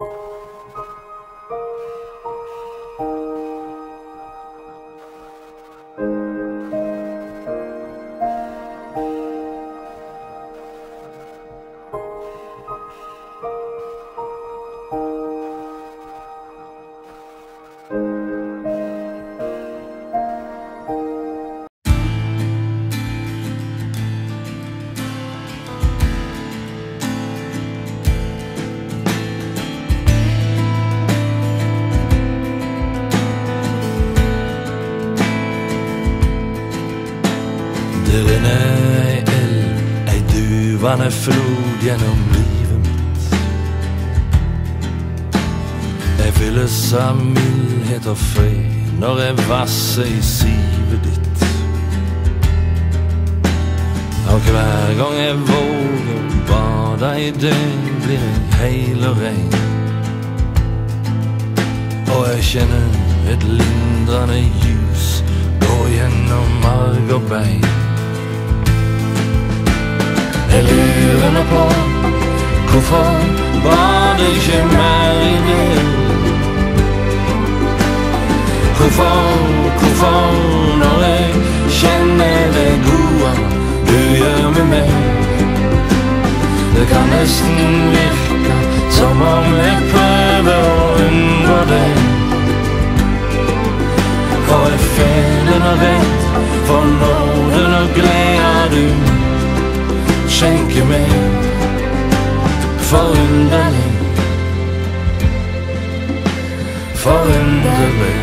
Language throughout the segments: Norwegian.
you renner ei elv, ei duvende flod gjennom livet mitt. Jeg fylles av mildhet og fred når jeg vasser i sivet ditt. Og hver gang jeg våger å bade i døgn, blir jeg heil og rein. Og jeg kjenner et lindrende ljus gå gjennom marg og bein. Jeg lurer nå på hvorfor var det ikke mer i det? Hvorfor, hvorfor når jeg kjenner det gode du gjør med meg? Det kan nesten virke som om jeg prøver å unngå deg. je mee voor een belling, voor een belling.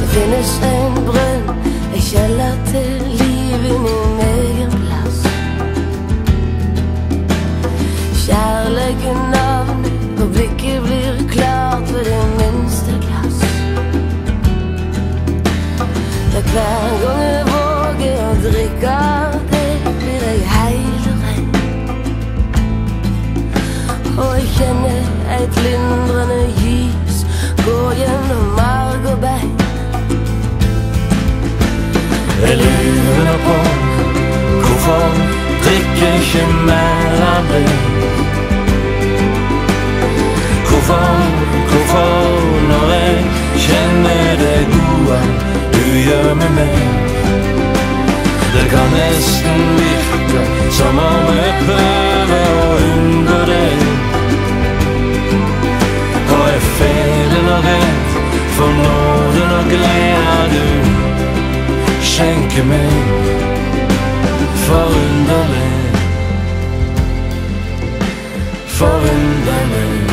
Da finnes en brønn Ik kjeller til livet i ik egen het Kjærleik er navnet, og blikket blir klart ved minste. De mer av det? Hvorfor, hvorfor når jeg kjenner det gode du gjør med meg? Det kan nesten virke som om jeg prøver å unngå deg. Og jeg feiler og redd for nåden og gleda du skjenker meg forunderlig. Forunderlig.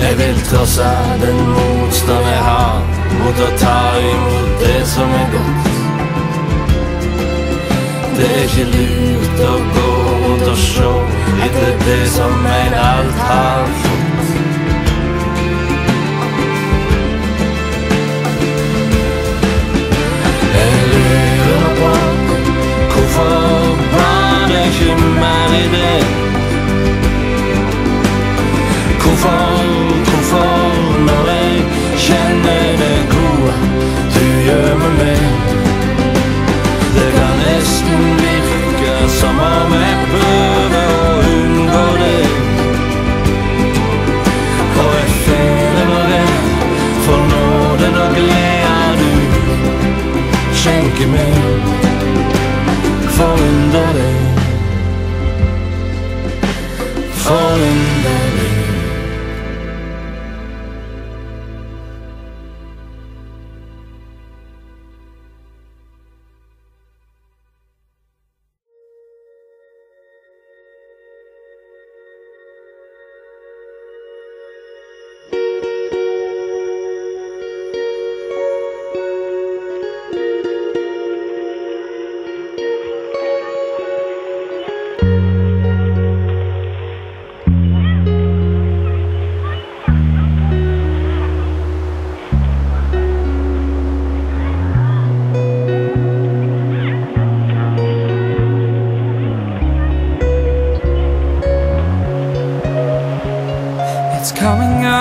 Jeg vil tross av den motstand jeg har mot å ta imot det som er godt. Det er ikke lurt å gå rundt og se etter det som en alt har fått. Jeg lurer på hvorfor var det ikke falling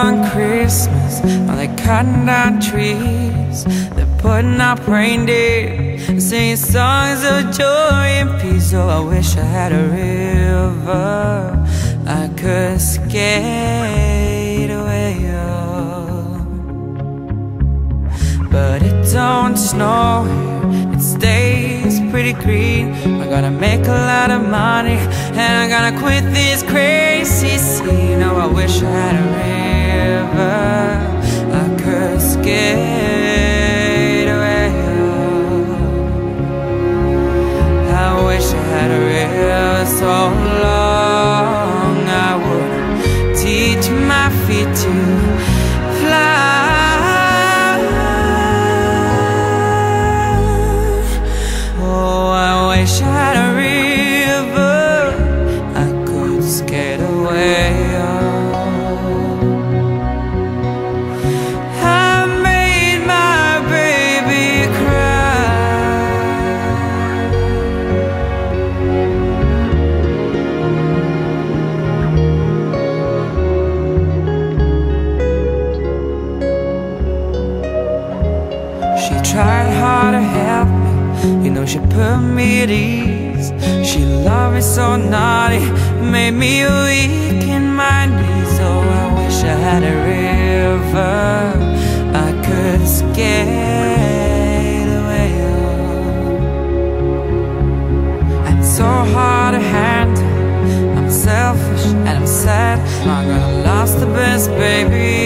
on Christmas, all the cutting down trees. They're putting up reindeer, singing songs of joy and peace. Oh, I wish I had a river I could skate away on. But it don't snow here, it stays pretty green. I gotta make a lot of money, and I gotta quit this crazy scene. Oh, I wish I had a river I could skate away. I wish I had a so long I would teach my feet to She loved me so naughty, made me weak in my knees. Oh, I wish I had a river I could skate away on. I'm so hard to handle. I'm selfish and I'm sad. I'm gonna lost the best baby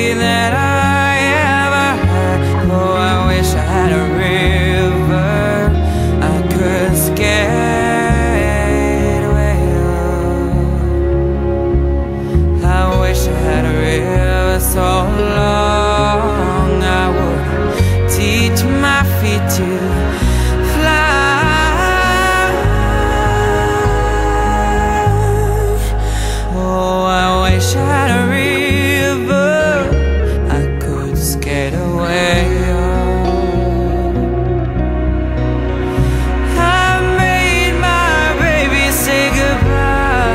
goodbye.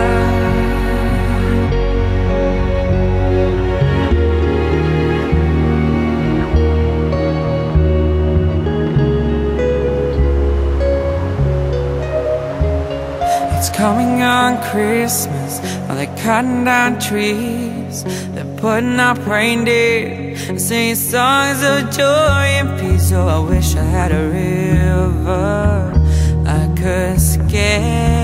It's coming on Christmas. Are they cutting down trees? They're putting up reindeer, singing songs of joy and peace. Oh, I wish I had a river I could skate